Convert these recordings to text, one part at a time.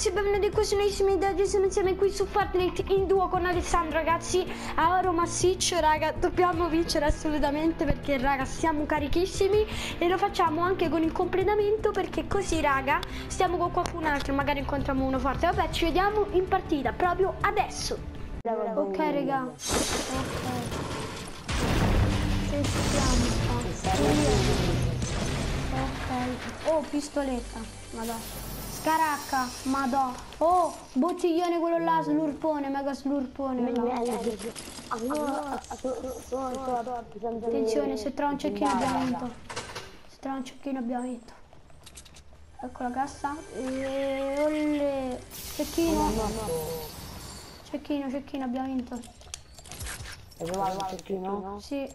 Ragazzi, benvenuti in questo nuovissimo video, oggi siamo insieme qui su Fortnite in duo con Alessandro ragazzi. A oro massiccio raga, dobbiamo vincere assolutamente perché raga siamo carichissimi E lo facciamo anche con il completamento perché così raga stiamo con qualcun altro, magari incontriamo uno forte. Vabbè ci vediamo in partita proprio adesso. Ok raga, ok. Ci stiamo Ok, oh pistoletta, madonna Scaracca, madò. Oh, bottiglione quello là, slurpone, mega slurpone. Attenzione, se trova un cecchino abbiamo vinto. Se trova un cecchino abbiamo vinto. Ecco la cassa. E olle. Cecchino. Cecchino, cecchino, abbiamo vinto. Hai trovato un cecchino? Sì.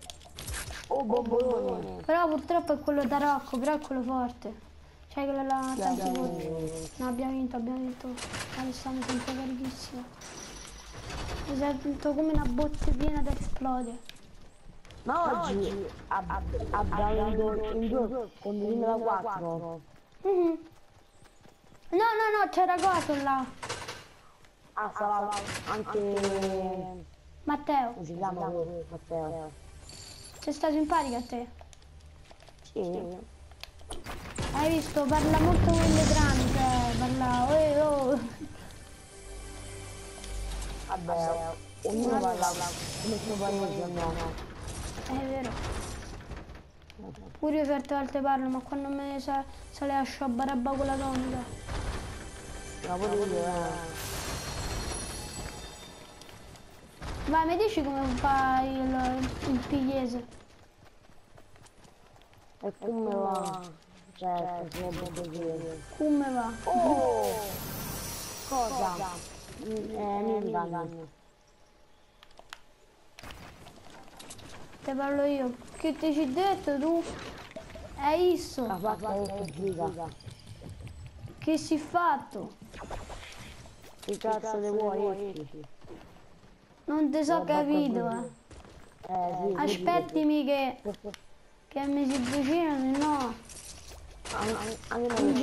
Oh, bombolone. Però purtroppo è quello da Rocco, però è quello forte. Cioè quello là tanti voti. No abbiamo vinto, abbiamo vinto. Alessandro sempre carichissimo. Mi sento come una botte piena da esplode. Ma oggi ab- abbiamo in due con 2004. Mhm. No, no, no, c'era cosa là. Ah, sarà anche... Matteo, si chiama Matteo? sei stato in parica a te? Sì. Hai visto? Parla molto con le grandi, cioè parla... Oh, oh. Vabbè, ognuno parla come suo paese, no. È vero. Pure io certe volte parlo, ma quando me sa, sale a sciabarabba con la tonica. Ma pure io, eh. Vai, mi dici come fa il, il pigliese? E come va? Cioè, si può dire. Come va? Oh! Cosa? Mm, Eh, Milivan. Te parlo io. Che ti ci detto tu? Hai visto? La faccia che giga. Che si è fatto? Che cazzo ne vuoi? Non ti so capito, eh. Eh, sì. Aspettimi che, che mi si avvicina, se no Anche anche non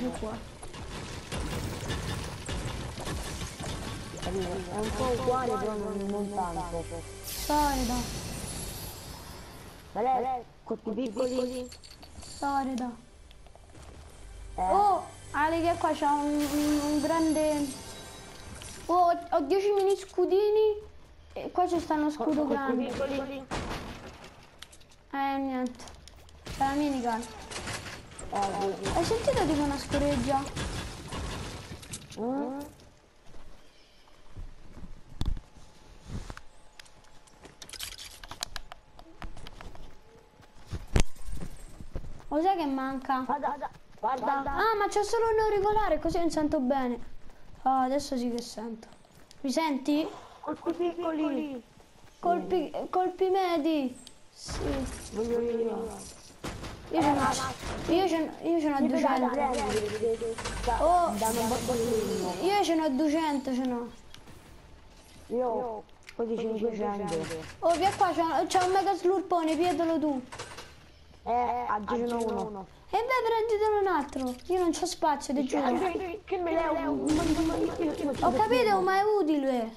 ci qua. È un po' uguale, però non, non tanto. Solida, Vale, colpi piccoli. solida. Eh, Oh, Ale che qua c'ha un, un- un grande... Oh, ho 10 mini scudini e qua c'è sta uno scudo colpi grande. piccoli. Eh, niente. C'è la minigun. Eh, Hai sentito tipo una scoreggia? Mm? Lo sai che manca? Guarda, guarda. Ah, ma c'è solo un auricolare, così non sento bene. Ah, adesso sì che sento. Mi senti? Colpi piccoli. Colpi, colpi medi. Sì. Voglio io. Io ce n'ho, io ce n'ho, io ce n'ho 200. Oh, io ce n'ho 200, ce n'ho. Io quasi 500. Oh, via qua, c'è c'è un mega slurpone, piedolo tu. Eh, aggiungono uno. E beh, prenditene un altro. Io non c'ho spazio, ti giuro. Che me ne Ho capito, ma è utile.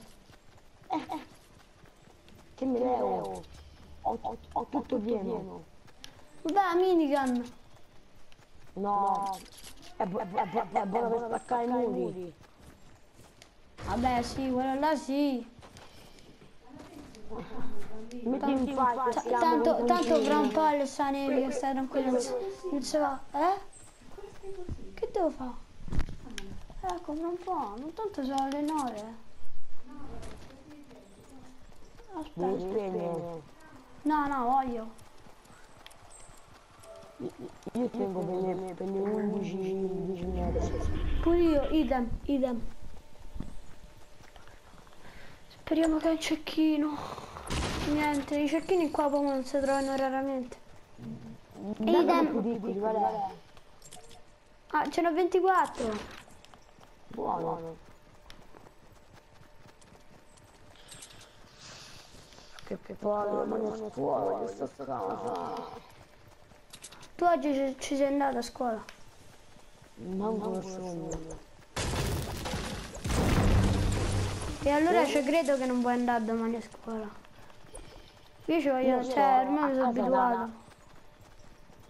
Che me ne ho? Ho, ho, ho tutto pieno. Vabbè, minigun. No, è, bu- è, bu- è, bu- è buono per spaccare i muri. Vabbè, sì, quello là sì. Metti in tanto, tanto cucina. fra un po' le sta nevi che stai tranquillo. Non non si va. Eh? Che devo fare? Ecco, fra un po'. Non tanto sono le nove. Aspetta. No, no, voglio. Io tengo per le, per le 11, 11 metri. Pure io, idem, idem. Speriamo che è un cecchino. Niente, i cecchini qua proprio non si trovano raramente. Idem. Piccoli, guarda. Ah, ce n'ho 24. Buono. Che palle, non è scuola questa casa. Tu oggi ci, sei andato a scuola? Non conosco. E allora ci credo che non vuoi andare domani a scuola. Io ci voglio, Io cioè ormai mi sono abituato.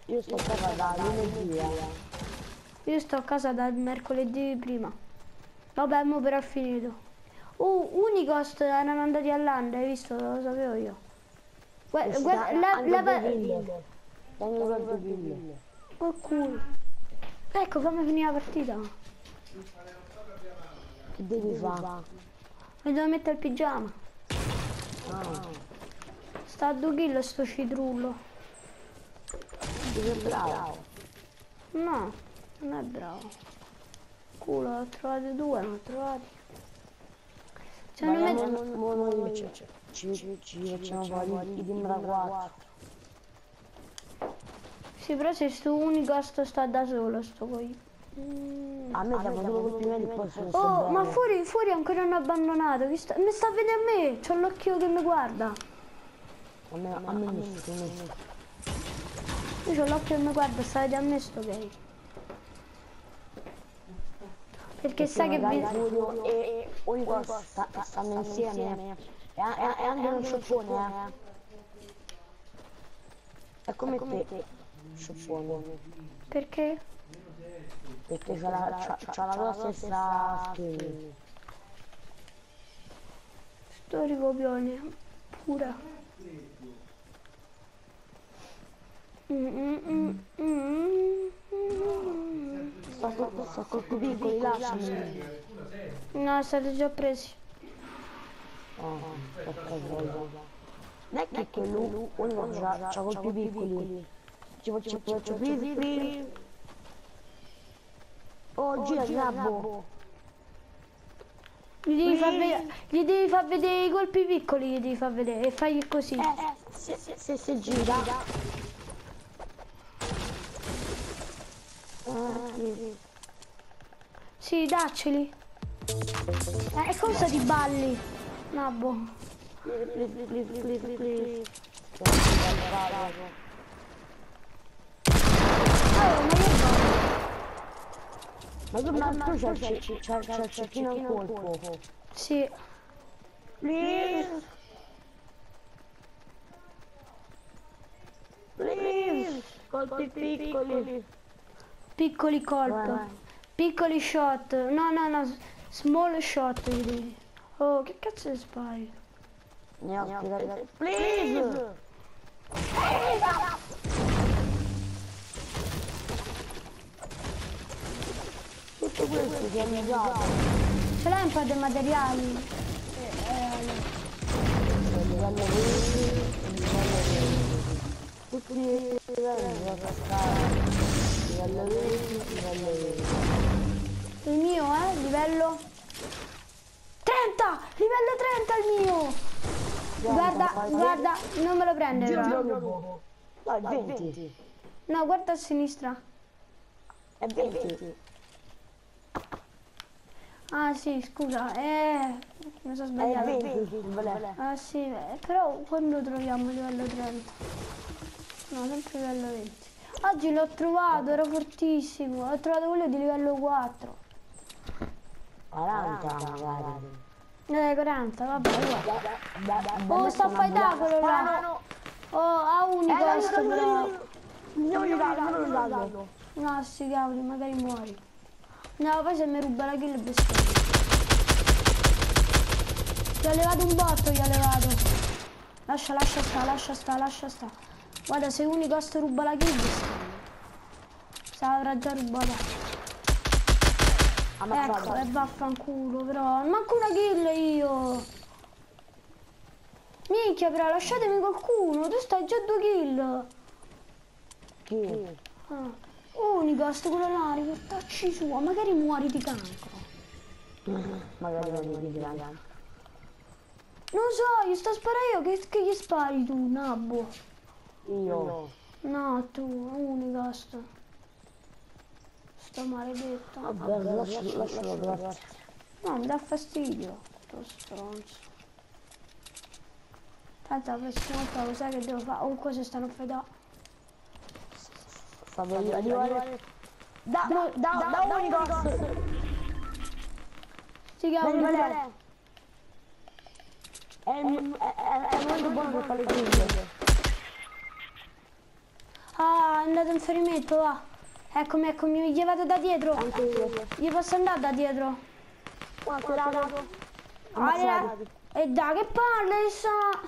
Io sto a casa da lunedì, eh. Io sto a casa dal mercoledì prima. Vabbè, mo però è finito. Uh, Unicost erano andati all'Anda, hai visto? Lo sapevo io. Guarda, la, anche la, per due ville. Oh culo. Ecco come finì la partita. Che devi fare? Mi devo mettere il pigiama. Ah, Sta a due kill sto citrullo. devi bravo. No, non è bravo. Culo, ho trovate due, non ho trovati. Cioè, non non, ci, ci, ci, ci facciamo i team da 4. Sì, però se sto Unicost sta da solo sto coi. Mm. A me siamo due e poi sono Oh, ma fuori, fuori ancora hanno abbandonato. Chi sta- mi sta a vedere a me, c'ho l'occhio che mi guarda. A me, a me nessuno. Io c'ho l'occhio che mi guarda, sta a vedere a me sto gay. Perché sai che vi... Furio e Unico sta- stanno insieme. E, e, e anche lo sciopone, eh. È come te, sciopone. Perché? Perché c'ha la, c'ha, la tua stessa skin. Sto ricopione. Pura. Mm, mm, mm, mm, mm. Sto, sto, sto colpi piccoli, lasciami. No, state già presi. Oh, porca troia. Non è che quello unico c'ha, c'ha colpi piccoli. Ci faccio, ci faccio, please. Oh, gira, grabbo. Gli devi, far vedere, gli devi far vedere i colpi piccoli, gli devi far vedere e fagli così. Eh, se, se, se, se gira. Ah, sì. Sì, dacceli. Eh, e cosa ti balli? No, boh. Please, please, please, please, please. Oh, ma tu ma tu c'è c'è c'è c'è c'è fino al colpo. Sì. Please. Please. Colpi piccoli. Piccoli colpi. Piccoli shot. No, no, no. Small shot. Oh, che cazzo spari? Tirati. Please. Questo che mi dà. Ce l'hai un po' di materiali? livello 20, livello 20. Tutti i livelli da cascare. Livello 20, livello 20. Il mio, eh? Livello 30! Livello 30 il mio! Guarda, guarda, non me lo prendere. però. Dai, 20. No, guarda a sinistra. È 20. Ah sì, scusa, eh, mi sono sbagliato. 20. Vabbè. Ah sì, eh, però quando troviamo il livello 30? No, sempre livello 20. Oggi l'ho trovato, era fortissimo. Ho trovato quello di livello 4. 40 magari. Eh, 40, vabbè, guarda. Da, da, da Oh, sta quello là. Oh, ha un Eh, non- però. non- gli darlo, non gli darlo. No, sti cavoli, magari muori. No, poi se mi ruba la kill bestemmia. Gli ho levato un botto, gli ho levato. Lascia, lascia sta, lascia sta, lascia sta. Guarda, se unico sto ruba la kill bestemmia. Se l'avrà già rubata. Ecco, Ammazzato. e vaffanculo, però. Manco una kill io. Minchia, però, lasciatemi qualcuno. Tu stai già a due kill. Chi? Ah. Unico, sto quello là, riportacci sua, magari muori di cancro. Magari non mi diranno. Non so, gli sto a sparare io, che, che gli spari tu, nabbo? Io. No, tu, unica sto. Maledetto. Vabbè, lascialo, lascialo, grazie. No, mi dà fastidio, sto stronzo. Tanto la prossima volta lo sai che devo fare? Oh, cosa stanno a Stavo lì arrivare. Da, da, da, da Unicos. Sti Vieni, cavoli. Vale. È il momento buono per fare le griglie. Ah, è andato in ferimento, va. Eccomi, eccomi, gli vado da dietro. Anche io. Gli posso andare da dietro. Quanto raga? Aria. E dai, che palle, sa.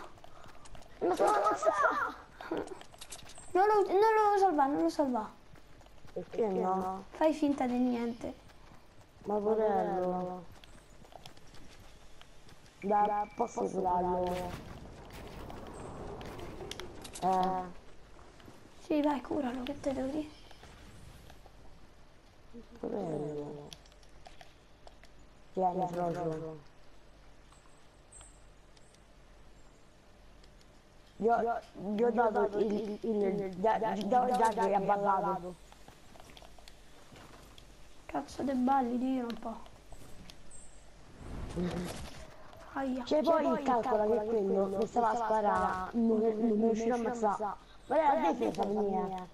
Non sono ammazzato. Non lo, non lo salva, non lo salva. Perché no? Fai finta di niente. Ma vorrello. Da, posso curarlo? Eh, Sì, vai, curalo, che te devo dire. vorrello. Tieni, Frocio. Gli ho, dato il, il, il, già, già, già che ha ballato. Cazzo de balli, dio un po'. Aia. Cioè poi calcola che quello che stava a sparare non, non riuscirà a ammazzare. Ma è la difesa mia.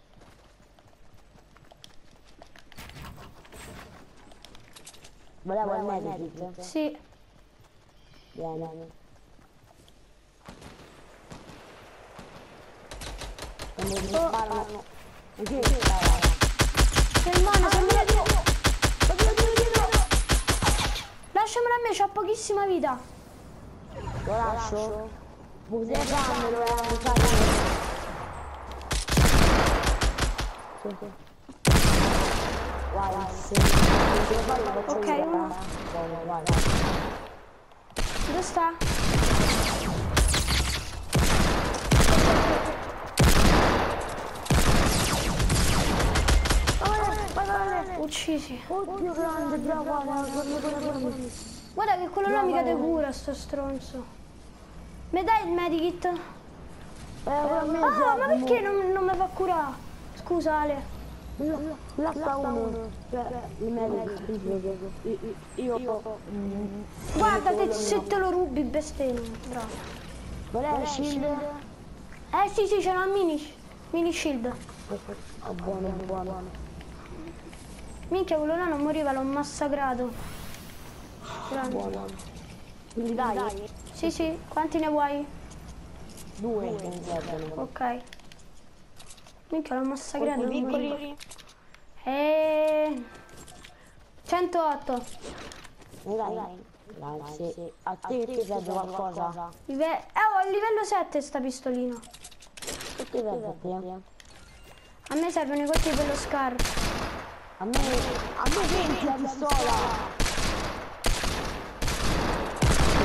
Volevo il medic. Sì, Vieni. Quando ti sparano. Ma che spara? fermano, se mi Lasciamelo a me, c'ho pochissima vita. Lo lascio? Vuoi farmelo e fare? Guarda, se se fai lo faccio Ok, uno. Dove sta? Uccisi. Oddio grande, bravo, guarda, guarda, guarda, guarda. Guarda che quello là mica te cura, sto stronzo. Mi dai il medikit? Eh, Ah, ma perché non, non mi fa curare? Scusa Ale. Là sta uno, cioè, il medico, ti prego. Io- Io, io, mm, Guarda te, se te lo rubi bestemmio. Bravo. volevo shield? Eh sì sì, c'è una mini, mini shield. Oh, buono, buono. Minchia, quello là non moriva, l'ho massacrato. Grande. Buono. Quindi dai, Sì sì, quanti ne vuoi? due mi servono. Ok. Minchia, l'ho massacrato. moriva. piccoli? E... 108. Dai, grazie. A te ti serve qualcosa? Live- eh, ho il livello 7 sta pistolina. Che ti serve a te? A me servono i colpi per lo scar. A me, a me 20 la pistola!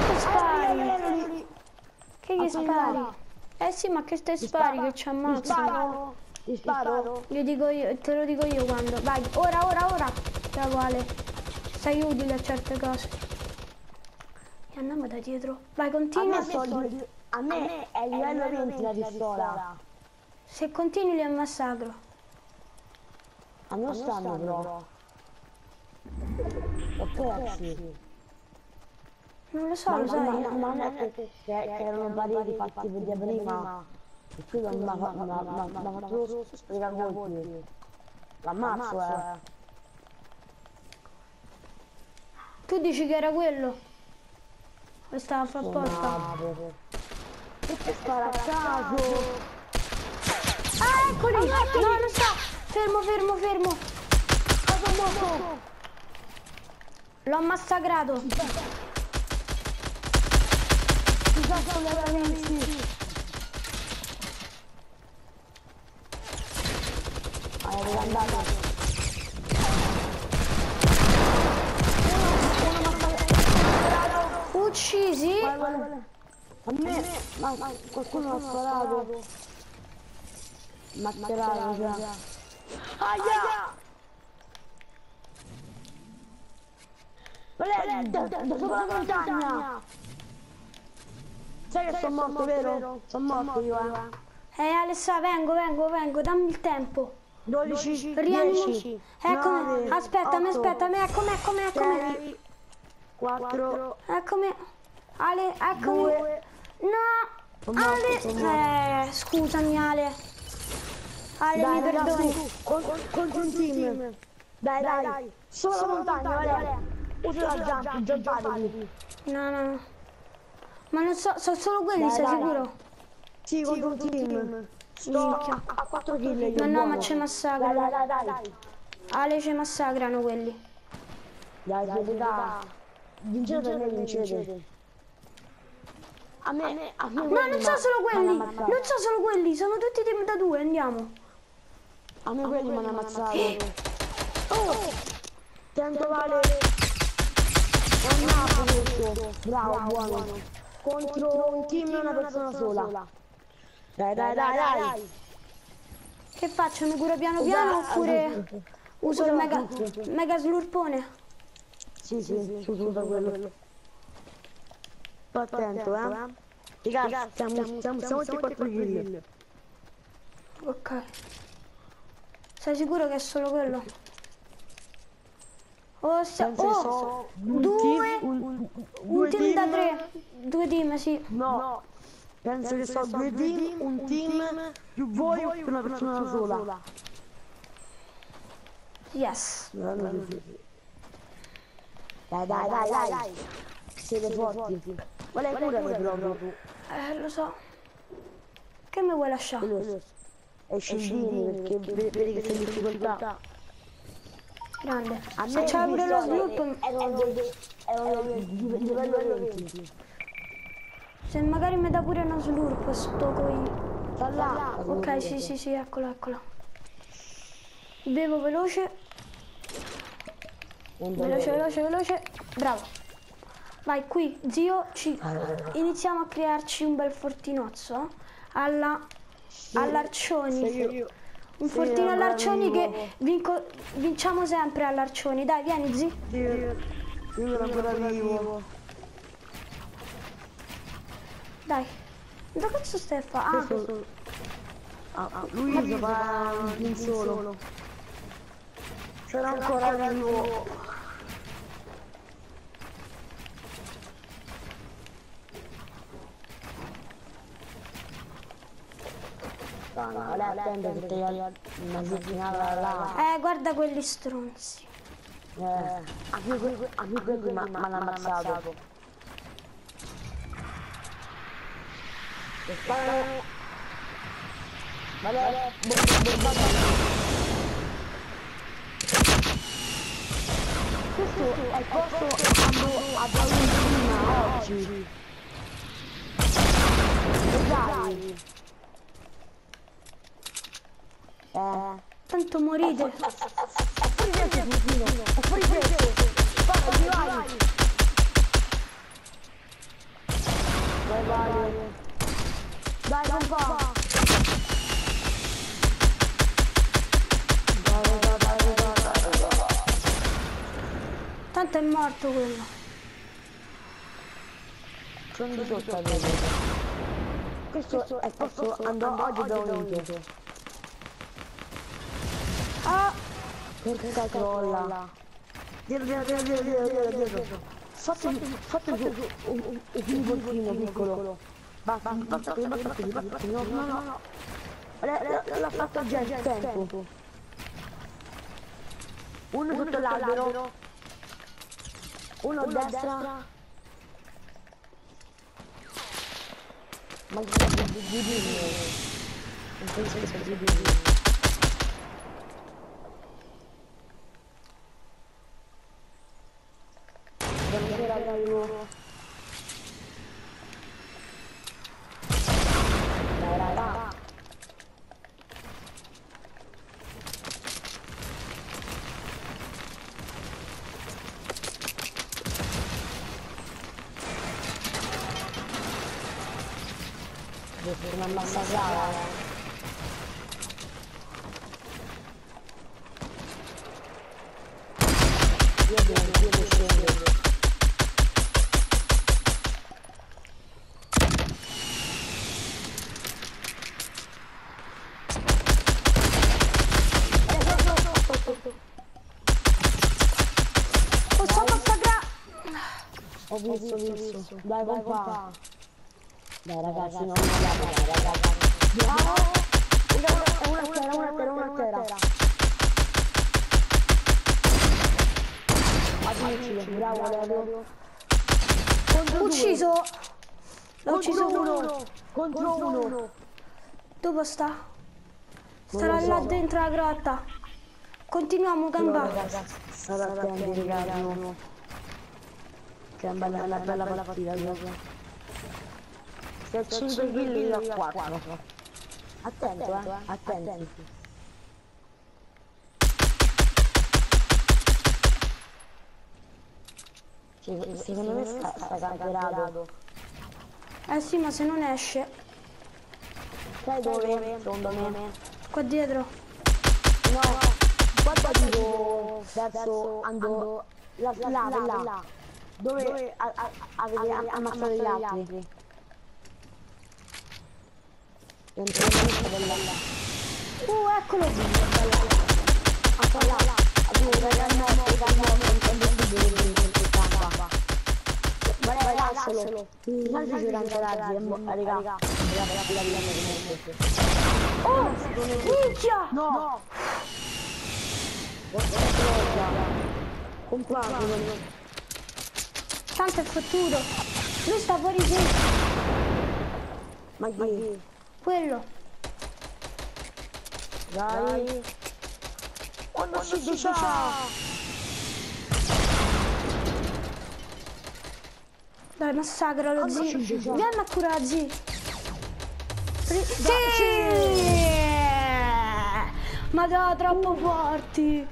Che spari? Che gli spari? Eh sì, ma che te spari che ci sparo? Ti sparo? Io dico io, te lo dico io quando. Vai, ora, ora, ora. Bravo Ale. Sei utile a certe cose. E andiamo da dietro. Vai, A continua. me, sto li- a me è livello 20 la pistola. Se continui li massacro. A non stanno. Ho persi. Non lo so, Ma, lo ma, sai. ma, ma non è che, che, che erano pareri fatti vedere prima. E ha fa- mi ha- fatto lo sprecare colpi. L'ammazzo eh. Tu dici che era quello? O stava a far apposta? Perché spara a caso? Ah, eccoli! No, non sta! Fermo, fermo, fermo! Cosa morto? L'ho massacrato! Disastro veramente. Ah, devo andare. Uccisi? Guarda, guarda. A me, ma, qualcuno ha sparato. Mazzerato già. Aia! Guarda, da, da, da sopra la montagna! Sai che sono morto, vero? Sono morto io, eh. Eh, Alessa, vengo, vengo, vengo, dammi il tempo. 12, Rianimo. 10, Eccomi, 9, aspettami, 8, aspettami, eccomi, eccomi, eccomi. 6, 4, Eccomi. Ale, eccomi. 2, No! Ale! Eh, scusami Ale. Ale, mi Dai, perdoni. ragazzi, con- contro un team. Dai, dai, solo la montagna, Valeria. Usa la jump, giampatevi. No, no, no. Ma non so, sono solo quelli, Dai, sei dai. sicuro? Sì, contro un team. Sto Minchia. a 4 kill. No, no, ma ci Dai, massacrano. dai, dai, dai. Ale ci massacrano quelli. Dai, serietà. Vincete me vincete. A me, a me No, quelli non sono ma- solo quelli. Non sono solo quelli, sono tutti team da due, andiamo. A me quelli mi hanno ammazzato. Oh! Tanto vale. È un Napoli questo. Bravo, buono. Contro un team e una persona sola. Dai, dai, dai, dai. Che faccio? Mi curo piano piano oppure uso il mega, mega slurpone? Sì, sì, su, da quello. Sto attento, eh. Raga, siamo, siamo, siamo tutti 4 kill. Ok. Sei sicuro che è solo quello? Oh, Penso oh, so- due, un, un, un team da tre. Due team, sì. No, penso che so due team, un team più voi più una persona sola. Yes. Dai, dai, dai, dai. Siete forti. Qual è cura proprio tu? Eh, lo so. Che mi vuoi lasciare? È scendini perché ve- vedi che sei in difficoltà. Grande. A me Facciamo pure lo sviluppo. Erano di di livello 20. Se magari mi dà pure uno slurp sto coi... Sta là. Ok, sì, sì, sì, eccolo, eccolo. Bevo veloce, veloce, veloce, veloce. Bravo. Vai, qui, zio, ci... iniziamo a crearci un bel fortinozzo. Alla... All'arcioni. Io, Un fortino all'arcioni che vinco- vinciamo sempre all'arcioni. Dai, vieni, zi. io, io sono ancora vivo. Dai. Da cazzo stai a fare? Ah, Questo- Ah, ah, lui fa un team solo. Sono ancora vivo. No, no, lei attende che ti una settimana là. eh, guarda quelli stronzi. Eh, a me quelli, a me quelli mi hanno ammazzato. E sparano. Vale, Questo è il posto quando a Valentina oggi. Dai. Eh. Tanto morite. Questo! È fuori questo! Vai, vai! Vai, vai! Dai, compà! Dai, dai, dai, dai, dai, dai, dai. Tanto è morto quello. Sono di sotto a vedere. Questo è il posto andò oggi da unito. Ah, Porca crolla. Dietro, dietro, dietro, dietro, dietro, dietro. Fate, fate su un, un, un piccolo. Basta, basta, basta, basta, no, no, no. L'ha- fatto già il tempo. Uno sotto l'albero. Uno a destra. Ma che è di Ghidini? Non penso che sia di Ghidini. Buonasera Gaio. Dai, dai, dai. Devo fare una massaggiata. Dai, vai qua. Dai ragazzi, non andiamo, dai, ragazzi. Bravo! Una, terra, una terra, una terra. difficile. Bravo, Leo. Ucciso. L'ho ucciso Contro uno. Contro uno. Dove sta? Starà lo là dentro la grotta. Continuiamo a gambare. State attenti, ragazzi. Che è una bella, una bella partita, proprio. Se a 5 kill io a 4. Attento, eh. Attenti. Sì, Secondo me sta, sta camperato. Eh sì, ma se non esce. Sai dove? Secondo me. Qua dietro. No, guarda tipo verso ando là, là, là, là, dove a- a- avete ammazzato gli altri. Dentro la lista della. Uh, eccolo. Ah, là, là. Abbiamo il morto, il morto, il morto, Vai, vai, lascialo. Tanto ci durante razzi, raga. Raga, Oh, minchia. No! Comprato. Tanto è fottuto. Lui sta fuori qui. Ma chi? Quello. Dai. Quando si dice Dai, massacra lo zio. Vieni a curare zio. Ri- Sì! Ma da troppo forti.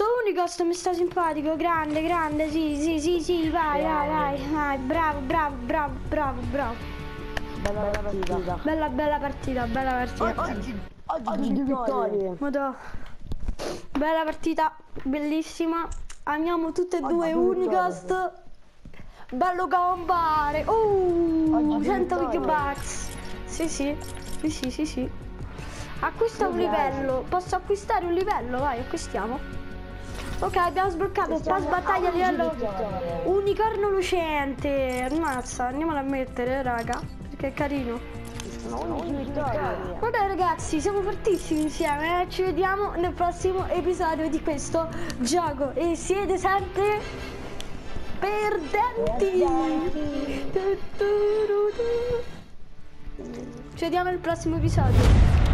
Sto Unicast mi sta simpatico, grande, grande, sì, sì, sì, sì, vai, vai, vai, vai, bravo, bravo, bravo, bravo, bravo. Bella partita. Bella, bella partita, bella partita. Oggi, oggi due vittorie. Madò. Bella partita, bellissima. Amiamo tutte e due Unicast. Bello gambare. Uh, Oggi 100 vittorie. megabucks. Sì, sì, sì, sì, sì, sì. Acquista un livello. Posso acquistare un livello? Vai, acquistiamo. Ok, abbiamo sbloccato Pass battaglia a livello unicorno lucente. Ammazza, andiamolo a mettere, raga. Perché è carino. Sono 11 vittorie. Vabbè ragazzi, siamo fortissimi insieme, eh? ci vediamo nel prossimo episodio di questo gioco e siete sempre perdenti. Ci vediamo nel prossimo episodio.